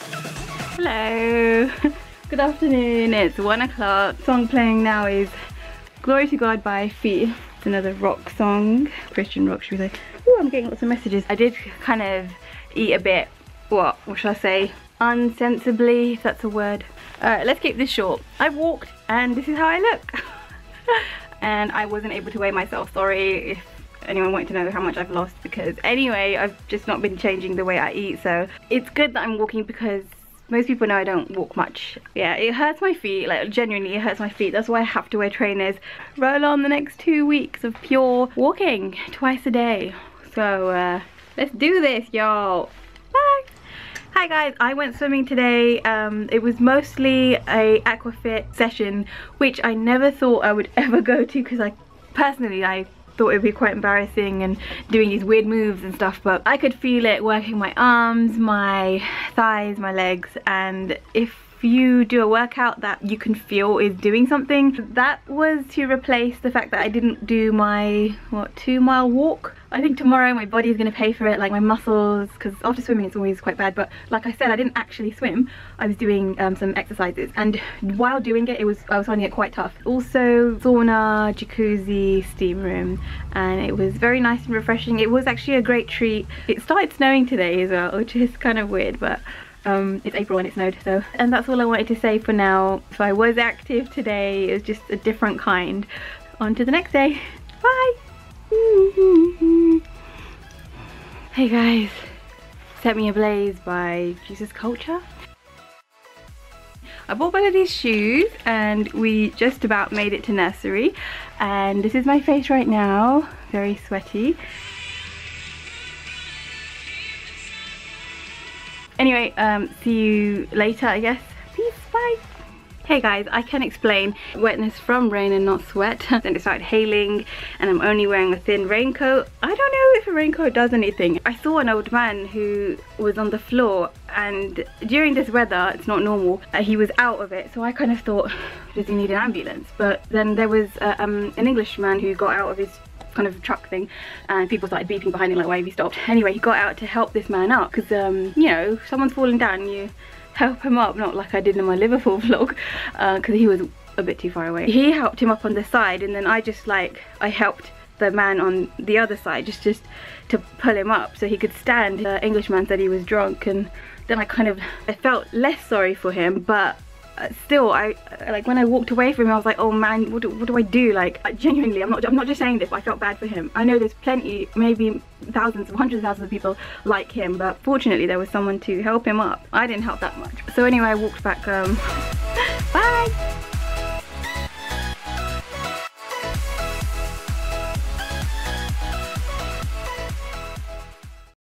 Hello. Good afternoon. It's one o'clock. Song playing now is Glory to God by Fee. It's another rock song, Christian rock should we say. Oh, I'm getting lots of messages. I did kind of eat a bit, what, what should I say? Unsensibly, if that's a word. Alright, let's keep this short. I walked and this is how I look. and I wasn't able to weigh myself, sorry if anyone wanted to know how much I've lost because anyway, I've just not been changing the way I eat so it's good that I'm walking because most people know I don't walk much. Yeah, it hurts my feet, like genuinely it hurts my feet. That's why I have to wear trainers. Roll on the next two weeks of pure walking twice a day. So uh, let's do this, y'all. Bye. Hi guys, I went swimming today. Um, it was mostly a aquafit session, which I never thought I would ever go to because I personally I thought it would be quite embarrassing and doing these weird moves and stuff but I could feel it working my arms, my thighs, my legs and if you do a workout that you can feel is doing something. That was to replace the fact that I didn't do my what two mile walk. I think tomorrow my body is going to pay for it like my muscles because after swimming it's always quite bad but like I said I didn't actually swim. I was doing um, some exercises and while doing it it was I was finding it quite tough. Also sauna jacuzzi steam room and it was very nice and refreshing. It was actually a great treat. It started snowing today as well which is kind of weird but um, it's April and it snowed so and that's all I wanted to say for now. So I was active today it was just a different kind. On to the next day. Bye! Hey guys. Set me ablaze by Jesus Culture. I bought one of these shoes and we just about made it to nursery. And this is my face right now. Very sweaty Anyway, um, see you later, I guess. Peace, bye. Hey guys, I can explain wetness from rain and not sweat. then it started hailing and I'm only wearing a thin raincoat. I don't know if a raincoat does anything. I saw an old man who was on the floor and during this weather, it's not normal, uh, he was out of it. So I kind of thought, does he need an ambulance? But then there was uh, um, an Englishman who got out of his kind of truck thing and people started beeping behind him like why have you stopped? Anyway he got out to help this man up because um you know someone's falling down you help him up. Not like I did in my Liverpool vlog because uh, he was a bit too far away. He helped him up on the side and then I just like I helped the man on the other side just just to pull him up so he could stand. The Englishman said he was drunk and then I kind of I felt less sorry for him but still I like when I walked away from him I was like oh man what do, what do I do? Like genuinely I'm not I'm not just saying this I felt bad for him. I know there's plenty maybe thousands of hundreds of thousands of people like him but fortunately there was someone to help him up. I didn't help that much. So anyway I walked back um bye